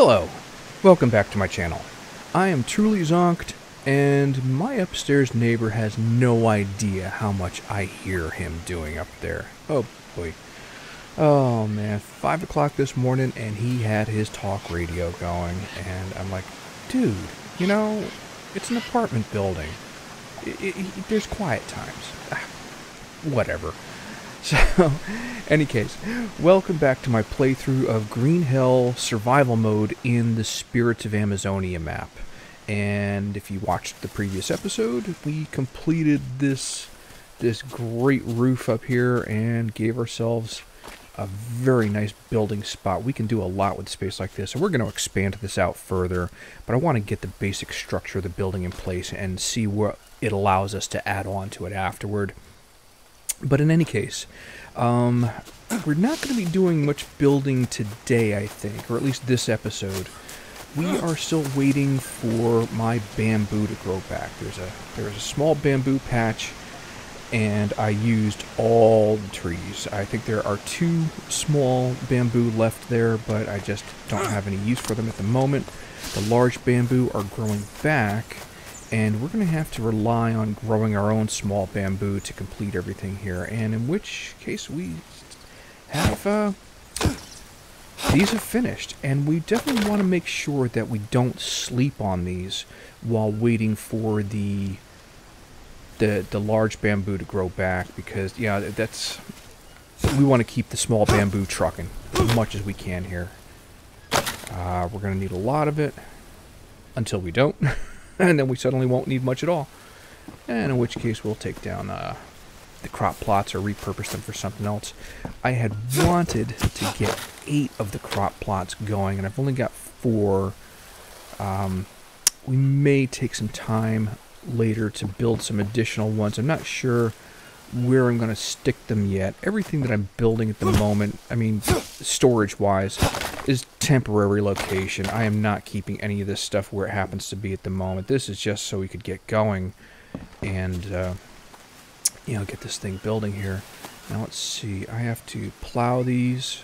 Hello, welcome back to my channel. I am truly zonked, and my upstairs neighbor has no idea how much I hear him doing up there. Oh boy. Oh man, 5 o'clock this morning, and he had his talk radio going, and I'm like, dude, you know, it's an apartment building. I I there's quiet times. Ah, whatever. So, any case, welcome back to my playthrough of Green Hell Survival Mode in the Spirits of Amazonia map. And if you watched the previous episode, we completed this this great roof up here and gave ourselves a very nice building spot. We can do a lot with space like this, and we're going to expand this out further, but I want to get the basic structure of the building in place and see what it allows us to add on to it afterward. But in any case, um, we're not going to be doing much building today, I think, or at least this episode. We are still waiting for my bamboo to grow back. There's a there's a small bamboo patch, and I used all the trees. I think there are two small bamboo left there, but I just don't have any use for them at the moment. The large bamboo are growing back, and we're going to have to rely on growing our own small bamboo to complete everything here and in which case we have uh, these are finished and we definitely want to make sure that we don't sleep on these while waiting for the the the large bamboo to grow back because yeah that's we want to keep the small bamboo trucking as much as we can here. Uh, we're going to need a lot of it until we don't and then we suddenly won't need much at all. And in which case we'll take down uh, the crop plots or repurpose them for something else. I had wanted to get eight of the crop plots going, and I've only got four. Um, we may take some time later to build some additional ones. I'm not sure where I'm going to stick them yet. Everything that I'm building at the moment, I mean, storage-wise, is temporary location. I am not keeping any of this stuff where it happens to be at the moment. This is just so we could get going and, uh, you know, get this thing building here. Now let's see. I have to plow these.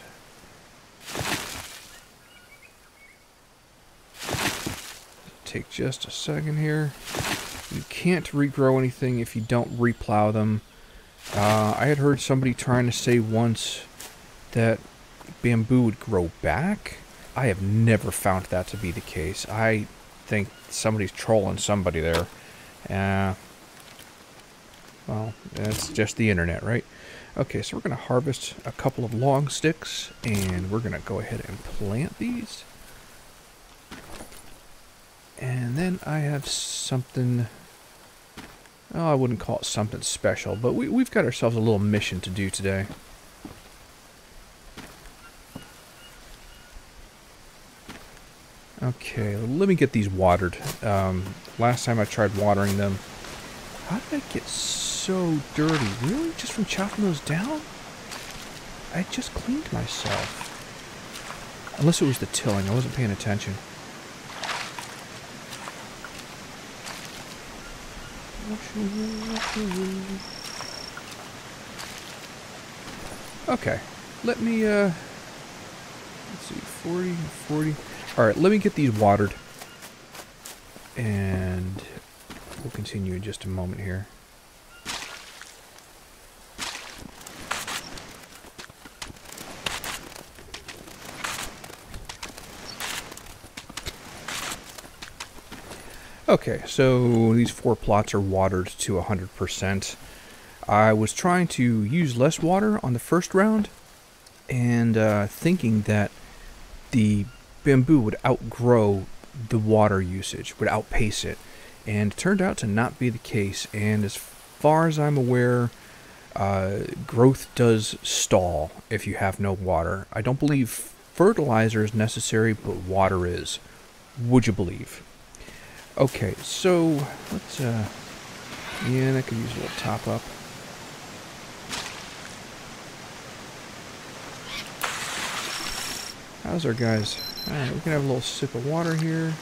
Take just a second here. You can't regrow anything if you don't replow them. Uh, I had heard somebody trying to say once that bamboo would grow back. I have never found that to be the case. I think somebody's trolling somebody there. Uh, well, that's just the internet, right? Okay, so we're going to harvest a couple of long sticks, and we're going to go ahead and plant these. And then I have something Oh, I wouldn't call it something special, but we, we've got ourselves a little mission to do today. Okay, let me get these watered. Um, last time I tried watering them, how did I get so dirty? Really? Just from chopping those down? I just cleaned myself. Unless it was the tilling, I wasn't paying attention. Okay, let me, uh, let's see, 40, 40. All right, let me get these watered. And we'll continue in just a moment here. Okay, so these four plots are watered to 100%. I was trying to use less water on the first round, and uh, thinking that the bamboo would outgrow the water usage, would outpace it, and it turned out to not be the case. And as far as I'm aware, uh, growth does stall if you have no water. I don't believe fertilizer is necessary, but water is. Would you believe? Okay, so let's uh yeah, that could use a little top up. How's our guys? Alright, we can have a little sip of water here.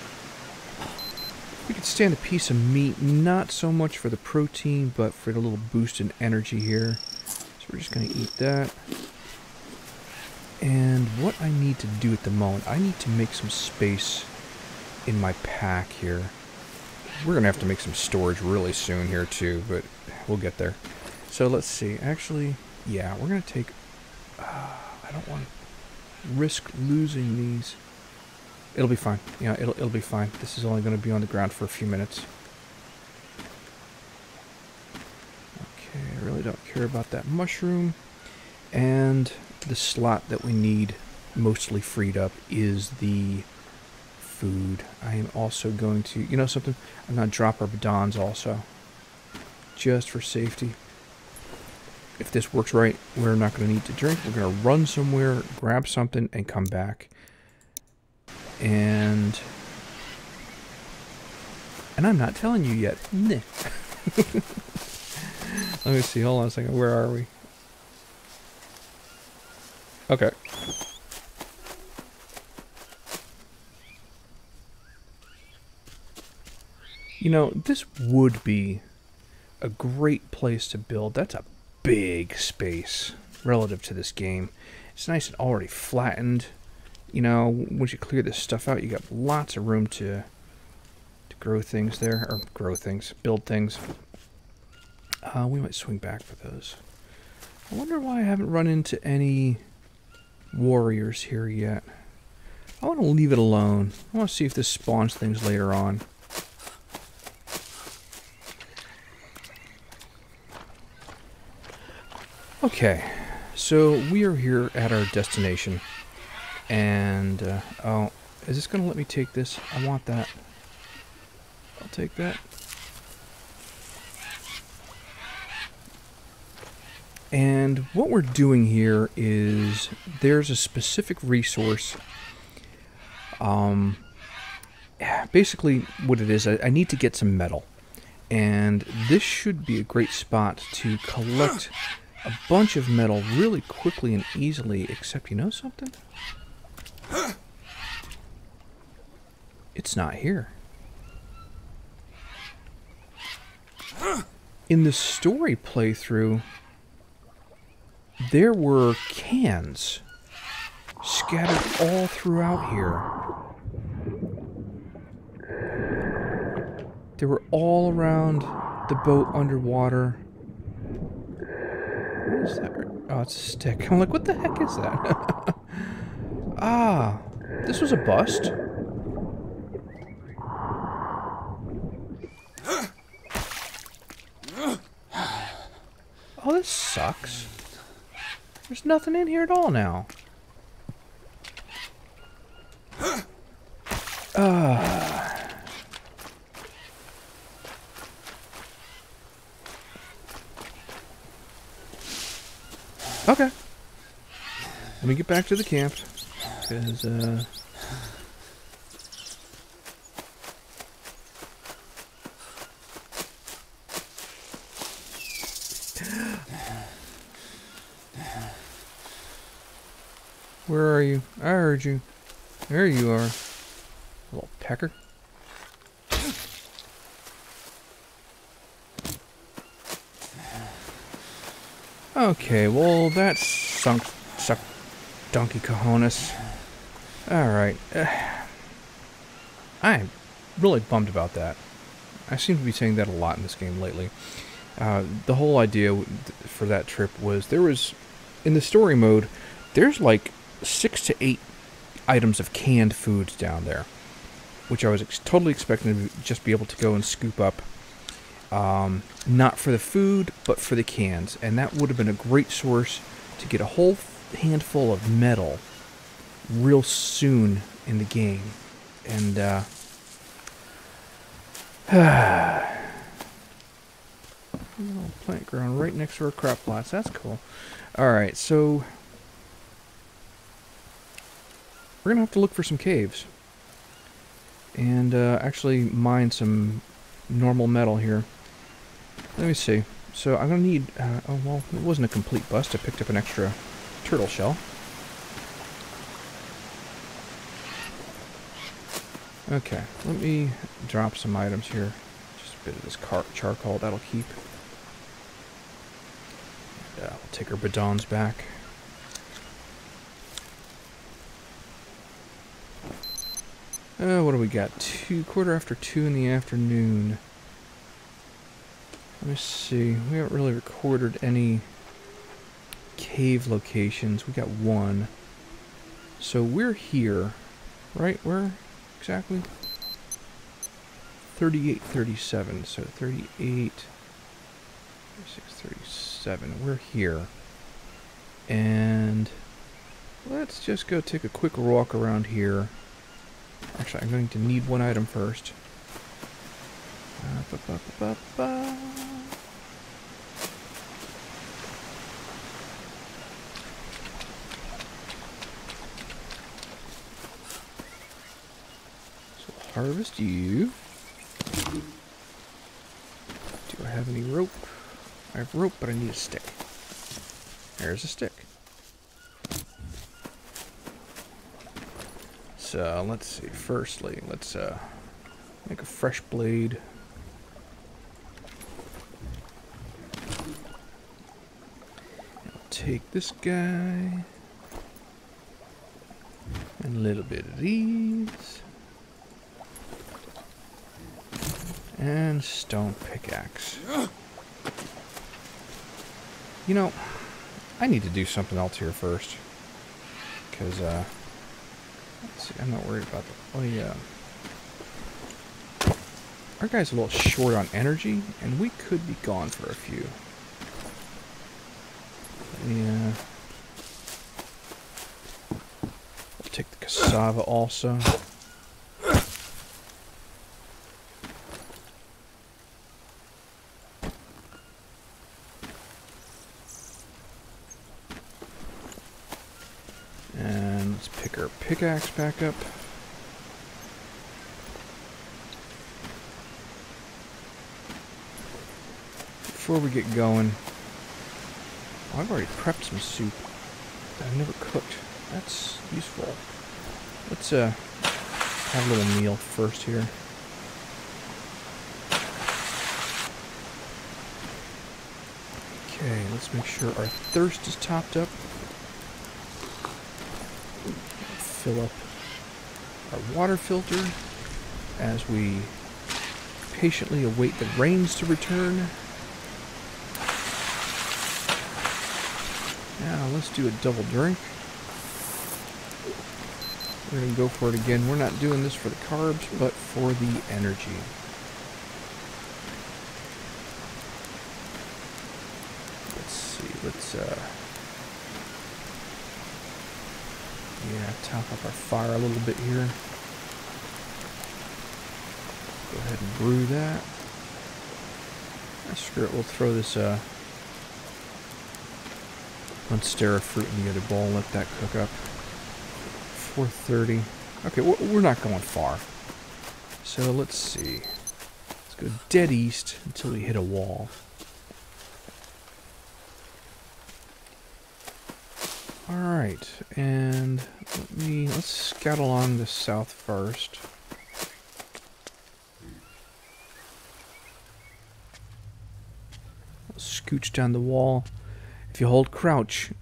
We could stand a piece of meat, not so much for the protein, but for the little boost in energy here. So we're just gonna eat that. And what I need to do at the moment, I need to make some space in my pack here. We're going to have to make some storage really soon here too, but we'll get there. So let's see. Actually, yeah, we're going to take... Uh, I don't want to risk losing these. It'll be fine. Yeah, it'll, it'll be fine. This is only going to be on the ground for a few minutes. Okay, I really don't care about that mushroom. And the slot that we need mostly freed up is the food. I am also going to, you know something? I'm going to drop our bidons also. Just for safety. If this works right, we're not going to need to drink. We're going to run somewhere, grab something, and come back. And... And I'm not telling you yet. Let me see. Hold on a second. Where are we? Okay. You know, this would be a great place to build. That's a big space relative to this game. It's nice and already flattened. You know, once you clear this stuff out, you got lots of room to to grow things there, or grow things, build things. Uh, we might swing back for those. I wonder why I haven't run into any warriors here yet. I want to leave it alone. I want to see if this spawns things later on. Okay, so we are here at our destination. And, uh, oh, is this going to let me take this? I want that. I'll take that. And what we're doing here is there's a specific resource. Um, basically, what it is, I, I need to get some metal. And this should be a great spot to collect a bunch of metal really quickly and easily, except you know something? It's not here. In the story playthrough, there were cans scattered all throughout here. They were all around the boat underwater. Is that? Oh, it's a stick. I'm like, what the heck is that? ah, this was a bust. Oh, this sucks. There's nothing in here at all now. Ah. Okay. Let me get back to the camp. Because, uh... Where are you? I heard you. There you are. Little pecker. Okay, well, that sunk, suck, donkey cojones. Alright. Uh, I'm really bummed about that. I seem to be saying that a lot in this game lately. Uh, the whole idea for that trip was there was, in the story mode, there's like six to eight items of canned foods down there, which I was ex totally expecting to just be able to go and scoop up. Um, not for the food, but for the cans. And that would have been a great source to get a whole handful of metal real soon in the game. And, uh, little plant growing right next to our crop plots. That's cool. Alright, so we're going to have to look for some caves. And uh, actually mine some normal metal here. Let me see. So I'm going to need... Uh, oh, well, it wasn't a complete bust. I picked up an extra turtle shell. Okay, let me drop some items here. Just a bit of this car charcoal, that'll keep. And, uh, we'll take our bidons back. Uh, what do we got? Two quarter after two in the afternoon. Let me see. We haven't really recorded any cave locations. We got one. So we're here, right? Where exactly? 3837. So 38, 36, 37. We're here. And let's just go take a quick walk around here. Actually, I'm going to need one item first. Uh, ba -ba -ba so harvest you. Do I have any rope? I have rope, but I need a stick. There's a stick. So let's see. Firstly, let's uh, make a fresh blade. I'll take this guy. And a little bit of these. And stone pickaxe. You know, I need to do something else here first. Because, uh, see, I'm not worried about the, oh yeah. Our guy's a little short on energy, and we could be gone for a few. Yeah. We'll take the cassava also. Pickaxe back up. Before we get going, oh, I've already prepped some soup that I've never cooked. That's useful. Let's uh, have a little meal first here. Okay, let's make sure our thirst is topped up. Fill up our water filter as we patiently await the rains to return. Now let's do a double drink. We're going to go for it again. We're not doing this for the carbs, but for the energy. Let's see, let's uh, Yeah, top up our fire a little bit here. Go ahead and brew that. Ah, screw it, we'll throw this uh, Monstera fruit in the other bowl, and let that cook up. 430. Okay, we're not going far. So let's see. Let's go dead east until we hit a wall. Alright, and let me, let's scout along the south first. Scooch down the wall. If you hold crouch,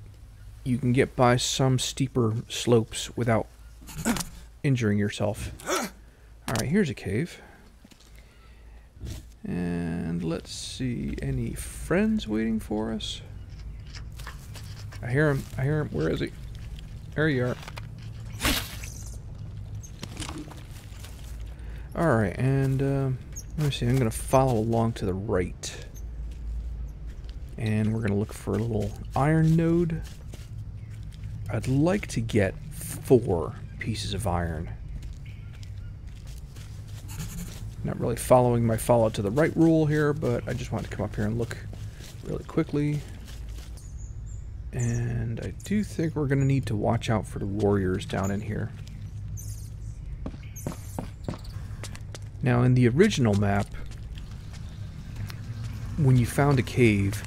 you can get by some steeper slopes without injuring yourself. Alright, here's a cave. And let's see, any friends waiting for us? I hear him. I hear him. Where is he? There you are. Alright, and uh, let me see. I'm going to follow along to the right. And we're going to look for a little iron node. I'd like to get four pieces of iron. Not really following my follow to the right rule here, but I just wanted to come up here and look really quickly. And I do think we're going to need to watch out for the warriors down in here. Now, in the original map, when you found a cave,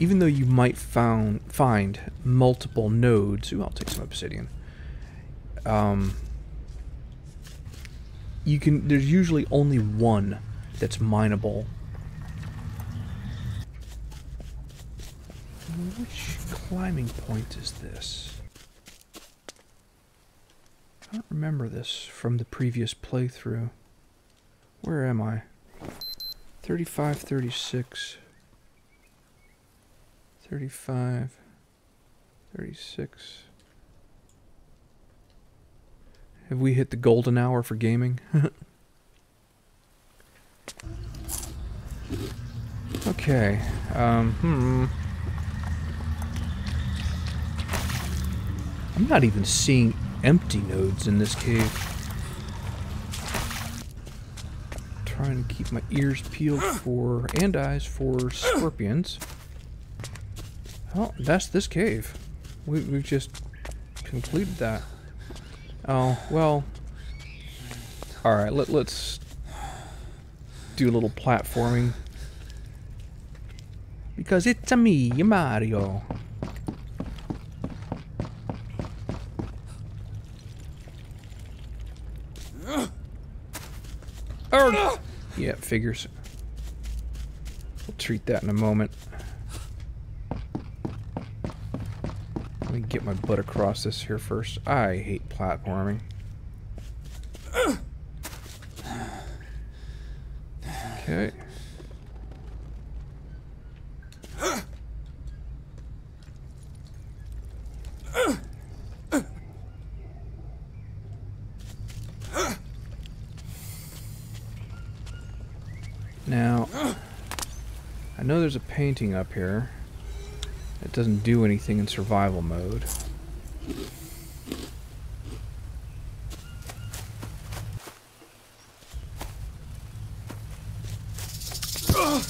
even though you might found, find multiple nodes... Ooh, I'll take some obsidian. Um, you can. There's usually only one that's mineable. Which climbing point is this? I don't remember this from the previous playthrough. Where am I? 35, 36. 35, 36. Have we hit the golden hour for gaming? okay. Um, hmm. I'm not even seeing empty nodes in this cave. Trying to keep my ears peeled for, and eyes for scorpions. Oh, that's this cave. We, we've just completed that. Oh, well. Alright, let, let's do a little platforming. Because it's a me, Mario. Oh, yeah, figures. We'll treat that in a moment. Let me get my butt across this here first. I hate platforming. Ah. Okay. Now, I know there's a painting up here. It doesn't do anything in survival mode.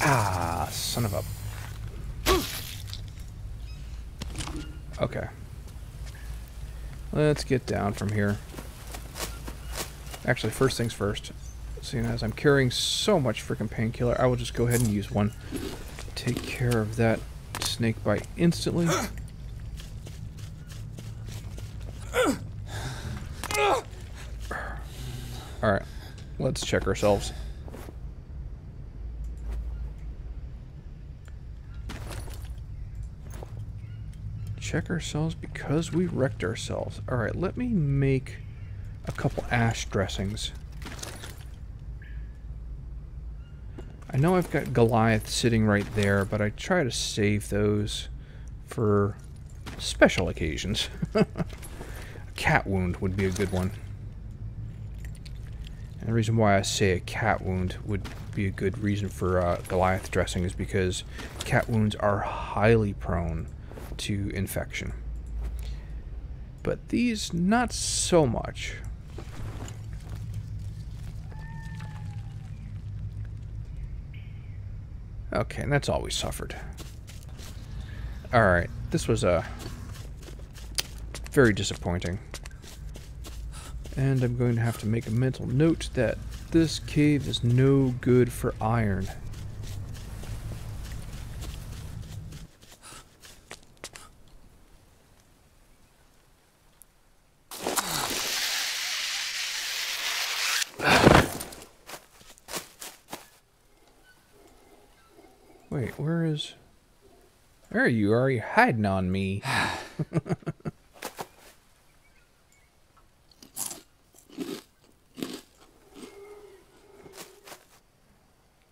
Ah, son of a... Okay. Let's get down from here. Actually, first things first. Seeing as I'm carrying so much freaking painkiller, I will just go ahead and use one. Take care of that snake bite instantly. Alright, let's check ourselves. Check ourselves because we wrecked ourselves. Alright, let me make a couple ash dressings. I know I've got Goliath sitting right there, but I try to save those for special occasions. a cat wound would be a good one. And the reason why I say a cat wound would be a good reason for uh, Goliath dressing is because cat wounds are highly prone to infection. But these, not so much. Okay, and that's all we suffered. Alright, this was uh, very disappointing. And I'm going to have to make a mental note that this cave is no good for iron. Wait, where is... There you are, you hiding on me.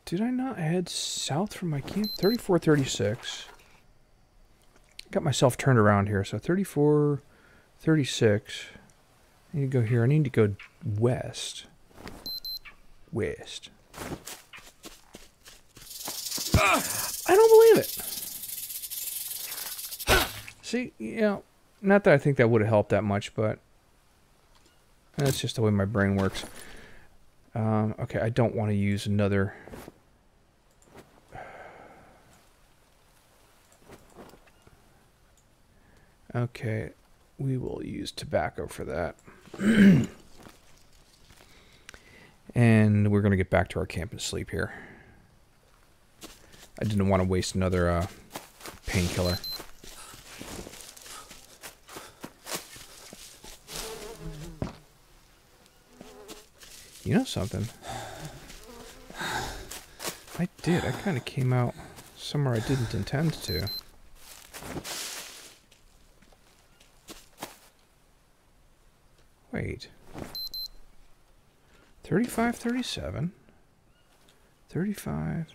Did I not head south from my camp? 3436. Got myself turned around here, so 34, 36. I need to go here. I need to go west. West. I don't believe it. See, you know, not that I think that would have helped that much, but that's just the way my brain works. Um, okay, I don't want to use another... Okay, we will use tobacco for that. and we're going to get back to our camp and sleep here. I didn't want to waste another uh, painkiller. You know something? I did. I kind of came out somewhere I didn't intend to. Wait. 35, 37. 35,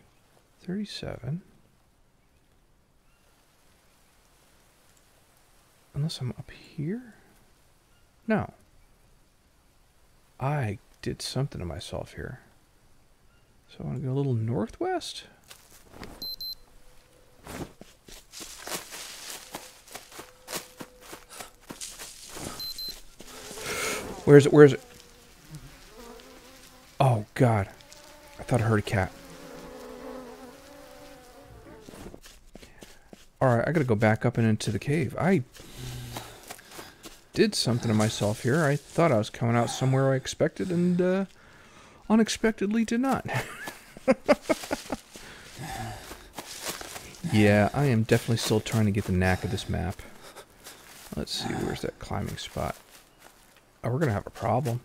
37. Unless I'm up here? No. I did something to myself here. So I want to go a little northwest? Where is it? Where is it? Oh, God. I thought I heard a cat. Alright, I gotta go back up and into the cave. I did something to myself here. I thought I was coming out somewhere I expected and uh, unexpectedly did not. yeah, I am definitely still trying to get the knack of this map. Let's see, where's that climbing spot? Oh, we're to have a problem.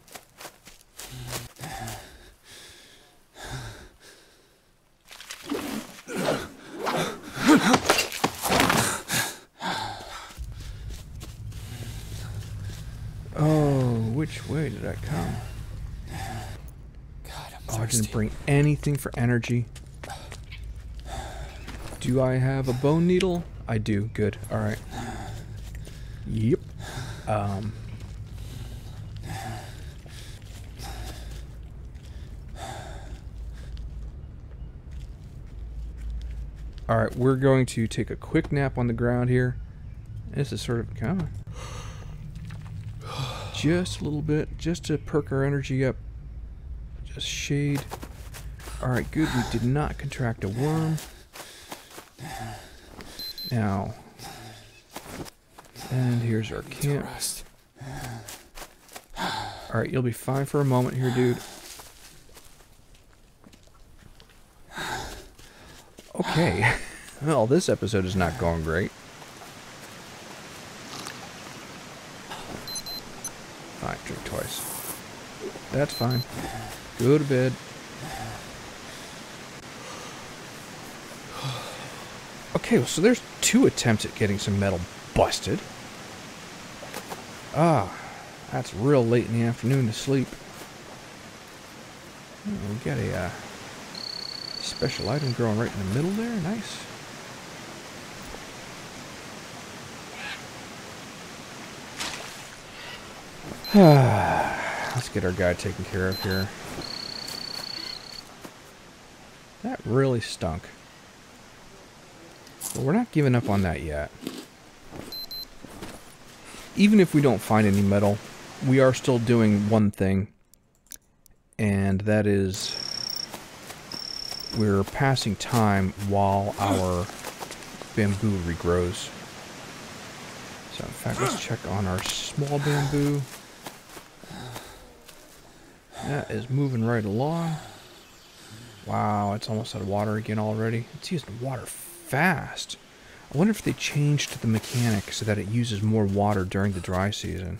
Oh, which way did I come? God, I'm Oh, I didn't bring anything for energy. Do I have a bone needle? I do. Good. All right. Yep. Um. All right, we're going to take a quick nap on the ground here. This is sort of come on. Just a little bit, just to perk our energy up. Just shade. Alright, good. We did not contract a worm. Now. And here's our camp. Alright, you'll be fine for a moment here, dude. Okay. Well, this episode is not going great. Fine, drink twice. That's fine. Go to bed. Okay, well, so there's two attempts at getting some metal busted. Ah, that's real late in the afternoon to sleep. Oh, we got a uh, special item growing right in the middle there. Nice. Let's get our guy taken care of here. That really stunk. But we're not giving up on that yet. Even if we don't find any metal, we are still doing one thing. And that is we're passing time while our bamboo regrows. So in fact, let's check on our small bamboo. That is moving right along. Wow, it's almost out of water again already. It's using water fast. I wonder if they changed the mechanic so that it uses more water during the dry season.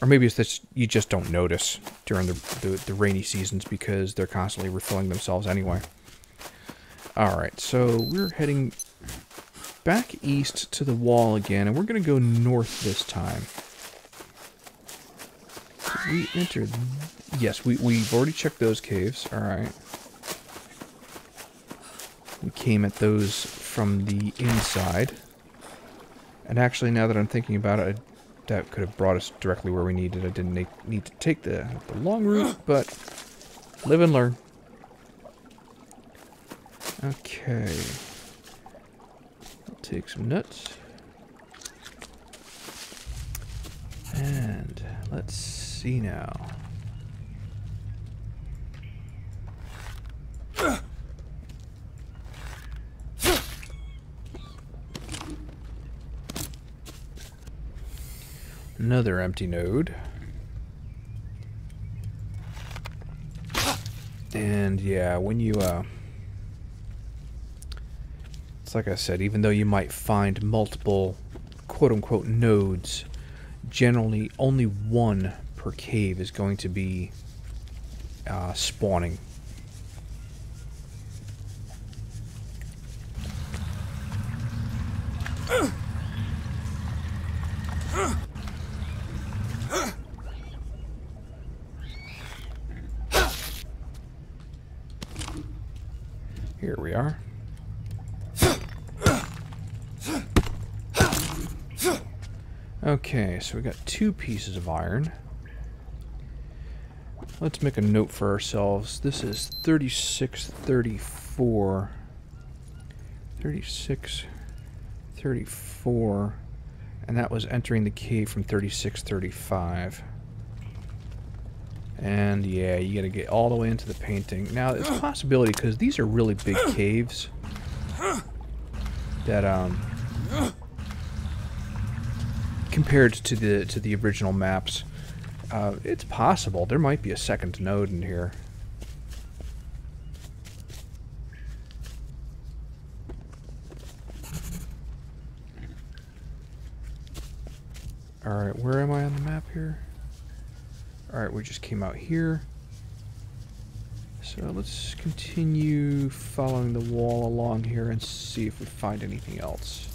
Or maybe it's that you just don't notice during the, the, the rainy seasons because they're constantly refilling themselves anyway. Alright, so we're heading back east to the wall again, and we're going to go north this time. We entered... Yes, we, we've already checked those caves. Alright. We came at those from the inside. And actually, now that I'm thinking about it, I, that could have brought us directly where we needed. I didn't need, need to take the, the long route, but live and learn. Okay. I'll take some nuts. And let's see now. Another empty node. And yeah, when you, uh, it's like I said, even though you might find multiple quote unquote nodes, generally only one per cave is going to be uh, spawning. Here we are. Okay, so we got two pieces of iron. Let's make a note for ourselves. This is 3634. 36, 34. And that was entering the cave from 3635. And yeah, you gotta get all the way into the painting. Now, it's a possibility, because these are really big caves. That, um... Compared to the to the original maps, uh, it's possible. There might be a second node in here. Alright, where am I on the map here? Alright, we just came out here. So let's continue following the wall along here and see if we find anything else.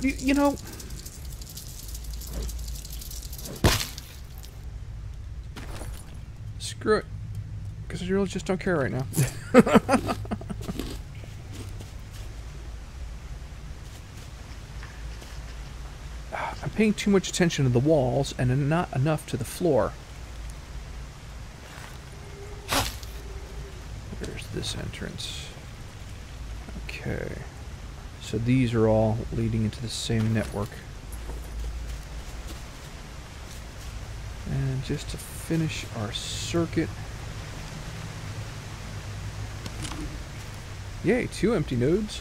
You, you know... Screw it. Because I really just don't care right now. I'm paying too much attention to the walls and not enough to the floor. There's this entrance. Okay. So these are all leading into the same network. And just to finish our circuit. Yay, two empty nodes.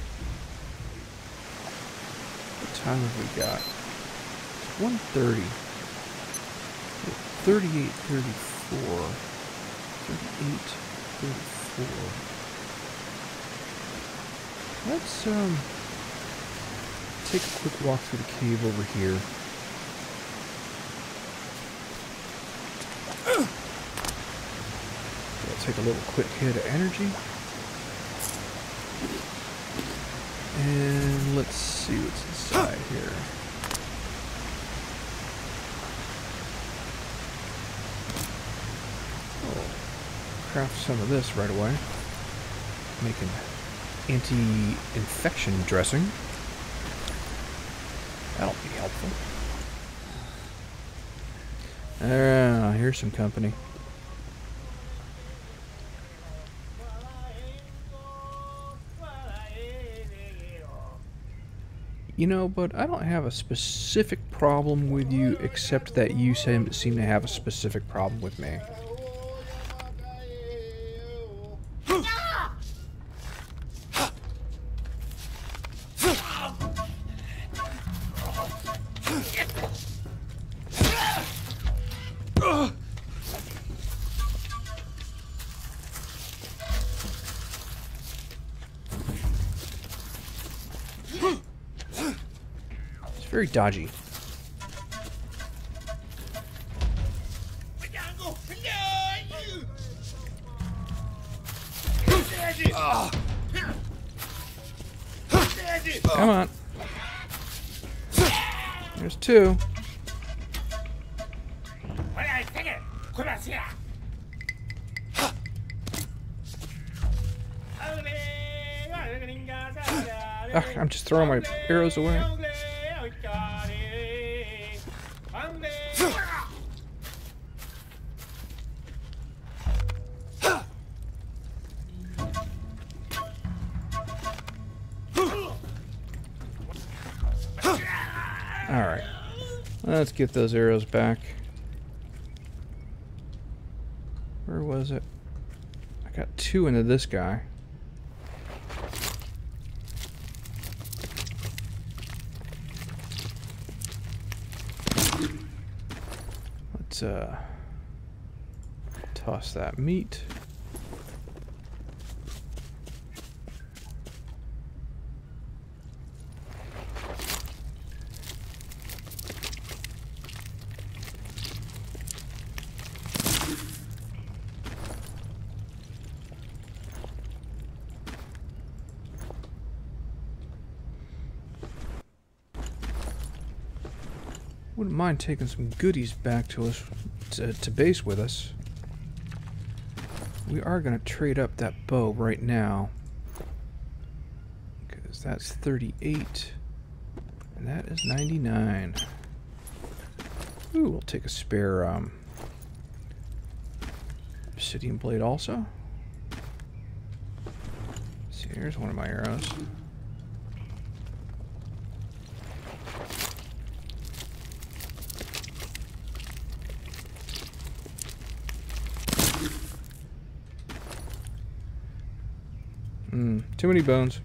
What time have we got? It's 1.30. 38, 34. 38, 34. Let's, um take a quick walk through the cave over here. Take a little quick hit of energy. And let's see what's inside here. Craft some of this right away. Make an anti-infection dressing. That'll be helpful. Ah, here's some company. You know, but I don't have a specific problem with you, except that you seem, to have a specific problem with me. Very dodgy. Come on. There's two. Ugh, ah, I'm just throwing my arrows away. Get those arrows back. Where was it? I got two into this guy. Let's uh, toss that meat. Wouldn't mind taking some goodies back to us, to, to base with us. we are going to trade up that bow right now. Because that's 38. And that is 99. Ooh, we'll take a spare um, obsidian blade also. Let's see, here's one of my arrows. Hmm, too many bones.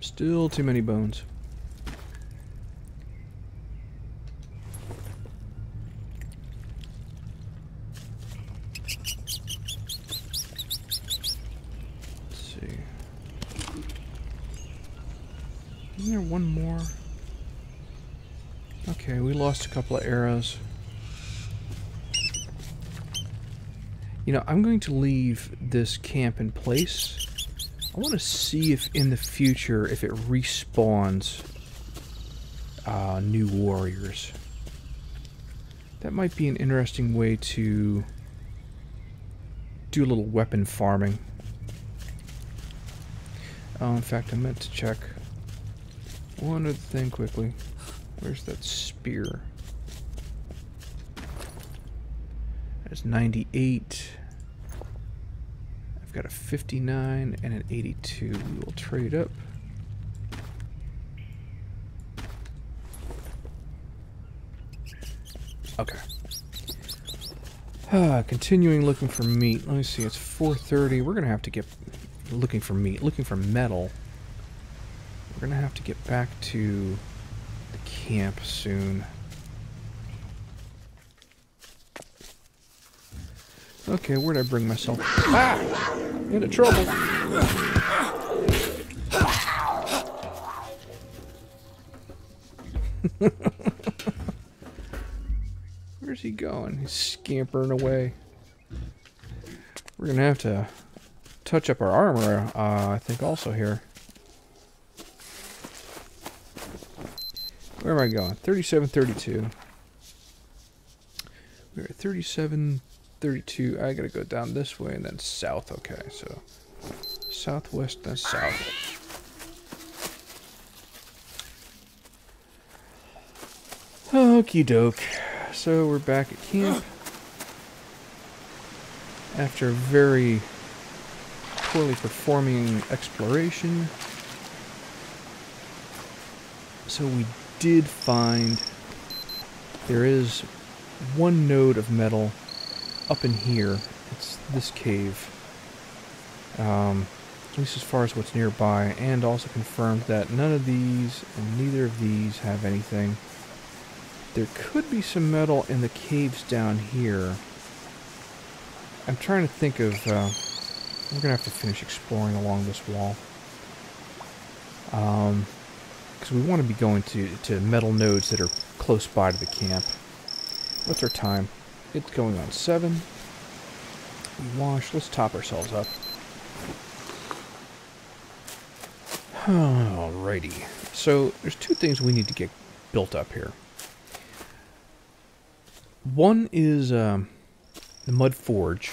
Still too many bones. Let's see. Isn't there one more? Okay, we lost a couple of arrows. You know, I'm going to leave this camp in place I want to see if in the future, if it respawns uh, new warriors. That might be an interesting way to do a little weapon farming. Oh, in fact, I meant to check one other thing quickly. Where's that spear? That's 98 I've got a 59 and an 82. We will trade up. Okay. Ah, continuing looking for meat. Let me see, it's 4.30. We're going to have to get looking for meat, looking for metal. We're going to have to get back to the camp soon. Okay, where'd I bring myself? Ah! Into trouble. Where's he going? He's scampering away. We're gonna have to touch up our armor, uh, I think, also here. Where am I going? 3732. We're at 37 32. I gotta go down this way and then south. Okay, so southwest, then south. Okie doke. So we're back at camp. After a very poorly performing exploration. So we did find there is one node of metal up in here, it's this cave. Um, at least as far as what's nearby, and also confirmed that none of these and neither of these have anything. There could be some metal in the caves down here. I'm trying to think of... Uh, we're going to have to finish exploring along this wall. Um, because we want to be going to, to metal nodes that are close by to the camp. What's our time? It's going on seven. Wash. Let's top ourselves up. Alrighty. So there's two things we need to get built up here. One is um, the mud forge,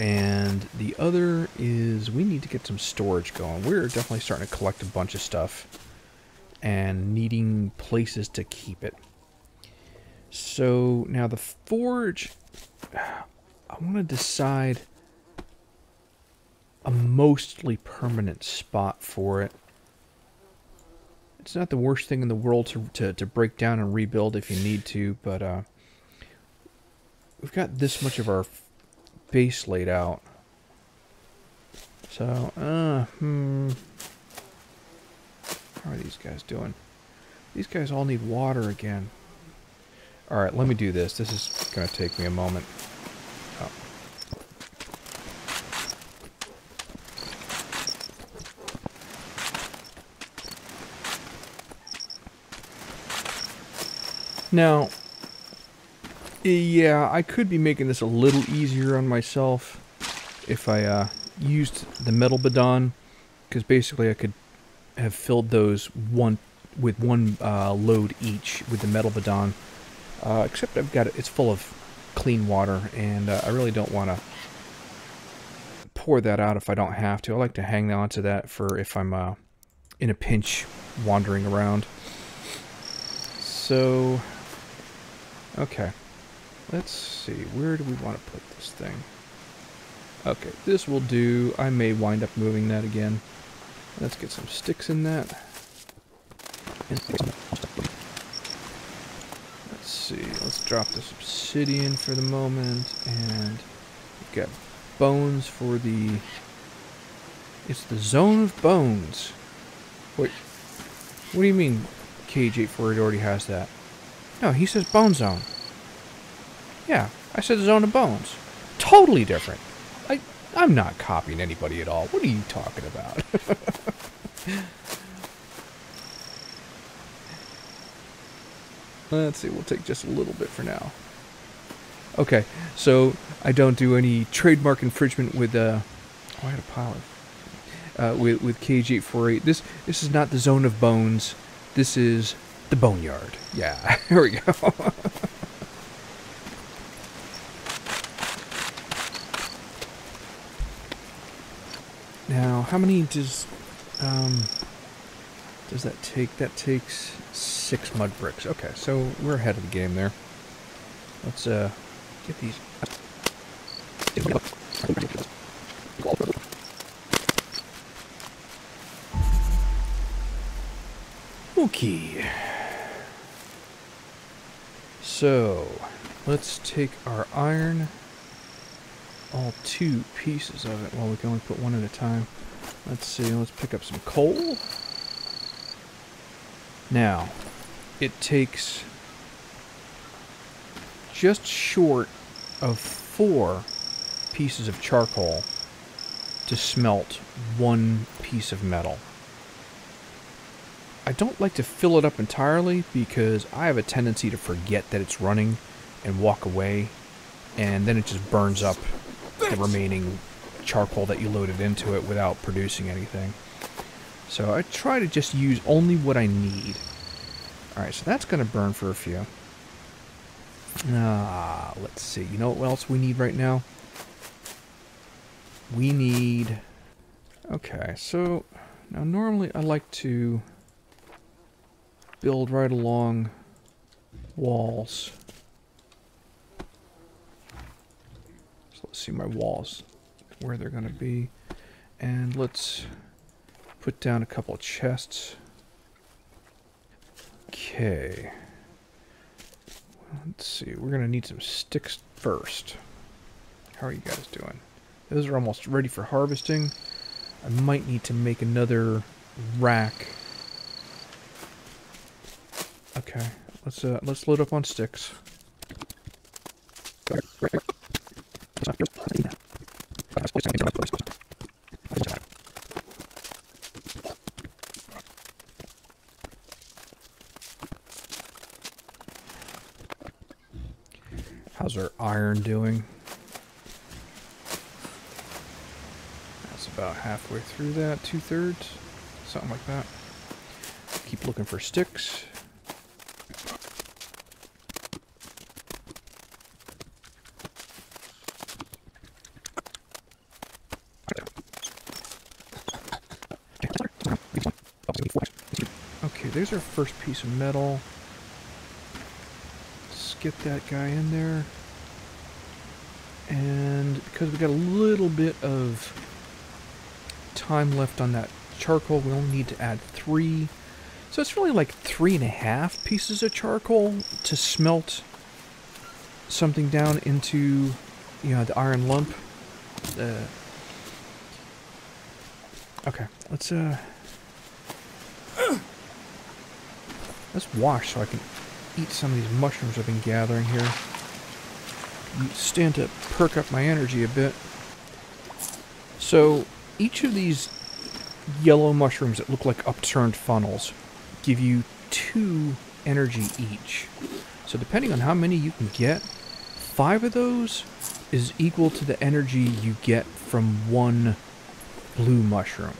and the other is we need to get some storage going. We're definitely starting to collect a bunch of stuff and needing places to keep it. So now the forge, I want to decide a mostly permanent spot for it. It's not the worst thing in the world to, to, to break down and rebuild if you need to, but uh, we've got this much of our base laid out. So, uh, hmm. How are these guys doing? These guys all need water again. Alright, let me do this. This is going to take me a moment. Oh. Now, yeah, I could be making this a little easier on myself if I uh, used the metal bidon because basically I could have filled those one with one uh, load each with the metal bidon. Uh, except I've got it, it's full of clean water, and uh, I really don't want to pour that out if I don't have to. I like to hang on to that for if I'm uh, in a pinch wandering around. So, okay. Let's see, where do we want to put this thing? Okay, this will do. I may wind up moving that again. Let's get some sticks in that. Let's see, let's drop this obsidian for the moment, and we've got bones for the... It's the zone of bones. Wait, what do you mean KH84 already has that? No, he says bone zone. Yeah, I said zone of bones. Totally different. I, I'm not copying anybody at all. What are you talking about? Let's see, we'll take just a little bit for now. Okay, so I don't do any trademark infringement with, uh, oh, I had a pile uh, with, with KH848. This, this is not the zone of bones. This is the boneyard. Yeah, here we go. now, how many does, um, does that take? That takes six mud bricks. Okay, so we're ahead of the game there. Let's, uh, get these. Okay. So, let's take our iron, all two pieces of it. Well, we can only put one at a time. Let's see, let's pick up some coal. Now, it takes just short of four pieces of charcoal to smelt one piece of metal. I don't like to fill it up entirely because I have a tendency to forget that it's running and walk away, and then it just burns up the remaining charcoal that you loaded into it without producing anything. So I try to just use only what I need. Alright, so that's going to burn for a few. Ah, let's see. You know what else we need right now? We need... Okay, so... Now normally I like to build right along walls. So let's see my walls, where they're going to be. And let's put down a couple of chests. Okay. Let's see, we're going to need some sticks first. How are you guys doing? Those are almost ready for harvesting. I might need to make another rack. Okay, let's uh, let's load up on sticks. How's iron doing? That's about halfway through that, two thirds, something like that. Keep looking for sticks. Okay, there's our first piece of metal get that guy in there. And because we've got a little bit of time left on that charcoal, we only need to add three. So it's really like three and a half pieces of charcoal to smelt something down into, you know, the iron lump. Uh, okay, let's uh, let's wash so I can eat some of these mushrooms I've been gathering here. Stand to perk up my energy a bit. So, each of these yellow mushrooms that look like upturned funnels give you two energy each. So depending on how many you can get, five of those is equal to the energy you get from one blue mushroom.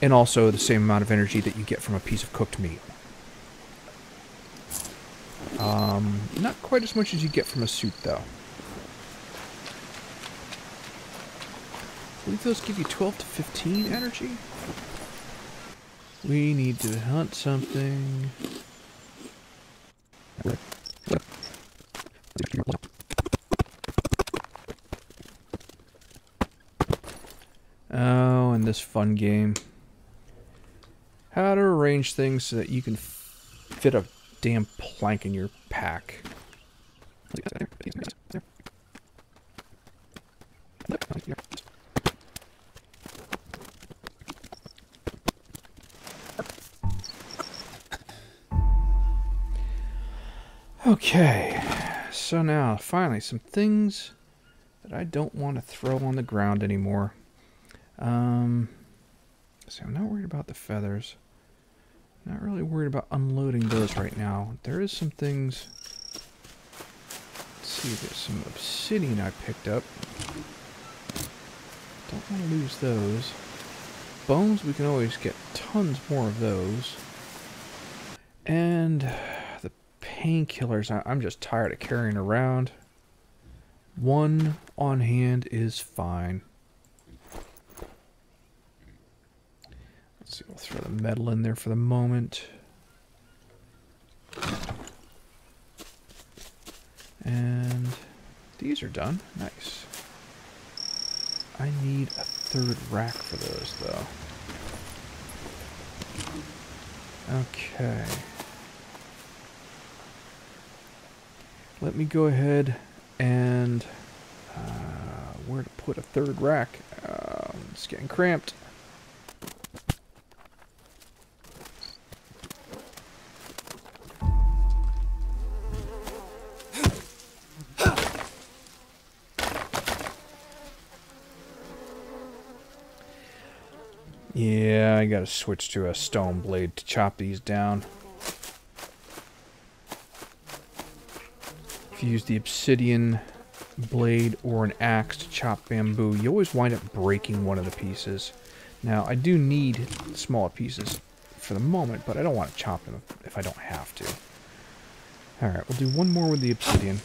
And also the same amount of energy that you get from a piece of cooked meat. Um, not quite as much as you get from a suit, though. I believe those give you 12 to 15 energy. We need to hunt something. Oh, and this fun game. How to arrange things so that you can fit a damn plank in your pack. Okay, so now finally some things that I don't want to throw on the ground anymore. Um, see, I'm not worried about the feathers. Not really worried about unloading those right now. There is some things. Let's see, there's some obsidian I picked up. Don't want to lose those. Bones, we can always get tons more of those. And the painkillers, I'm just tired of carrying around. One on hand is fine. Let's see, we'll throw the metal in there for the moment. And these are done. Nice. I need a third rack for those, though. Okay. Let me go ahead and... Uh, where to put a third rack? Uh, it's getting cramped. Gotta switch to a stone blade to chop these down. If you use the obsidian blade or an axe to chop bamboo, you always wind up breaking one of the pieces. Now, I do need smaller pieces for the moment, but I don't want to chop them if I don't have to. Alright, we'll do one more with the obsidian.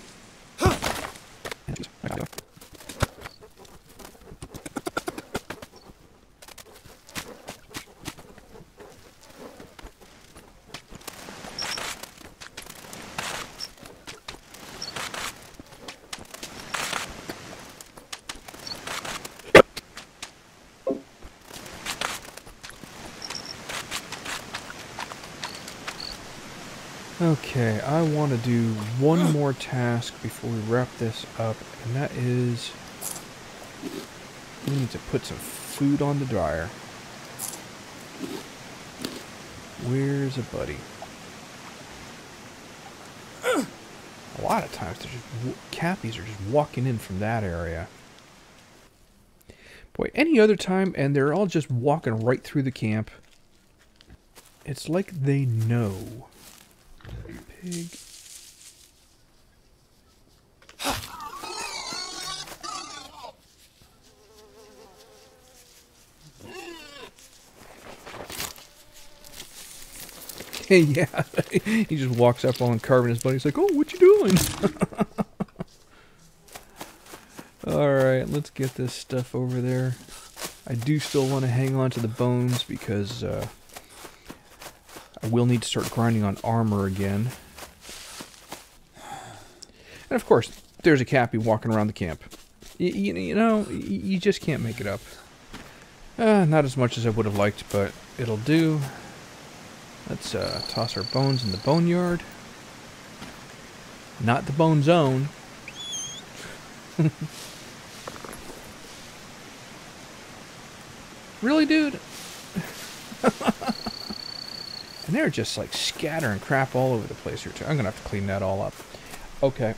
Okay, I want to do one more task before we wrap this up, and that is we need to put some food on the dryer. Where's a buddy? A lot of times, there's just cappies are just walking in from that area. Boy, any other time, and they're all just walking right through the camp. It's like they know pig. yeah, he just walks up on carving his buddy. He's like, "Oh, what you doing?" All right, let's get this stuff over there. I do still want to hang on to the bones because uh, I will need to start grinding on armor again. And of course, there's a cappy walking around the camp. Y you, you know, you just can't make it up. Uh, not as much as I would have liked, but it'll do. Let's uh, toss our bones in the boneyard. Not the bone zone. really, dude? And they're just like scattering crap all over the place here too. I'm going to have to clean that all up. Okay.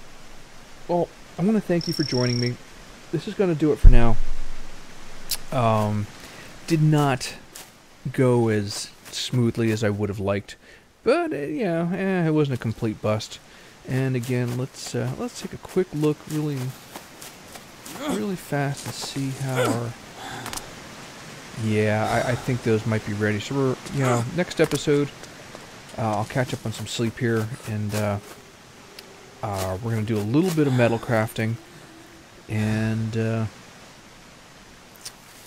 Well, I want to thank you for joining me. This is going to do it for now. Um, did not go as smoothly as I would have liked, but uh, yeah, eh, it wasn't a complete bust. And again, let's uh, let's take a quick look, really, really fast, and see how our Yeah, I, I think those might be ready. So we're, you know, next episode, uh, I'll catch up on some sleep here, and uh, uh, we're gonna do a little bit of metal crafting, and uh,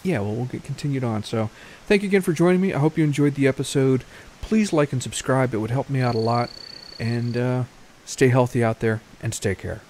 yeah, well, we'll get continued on. So, thank you again for joining me. I hope you enjoyed the episode. Please like and subscribe; it would help me out a lot. And uh, stay healthy out there, and stay care.